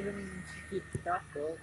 um chiquitaço.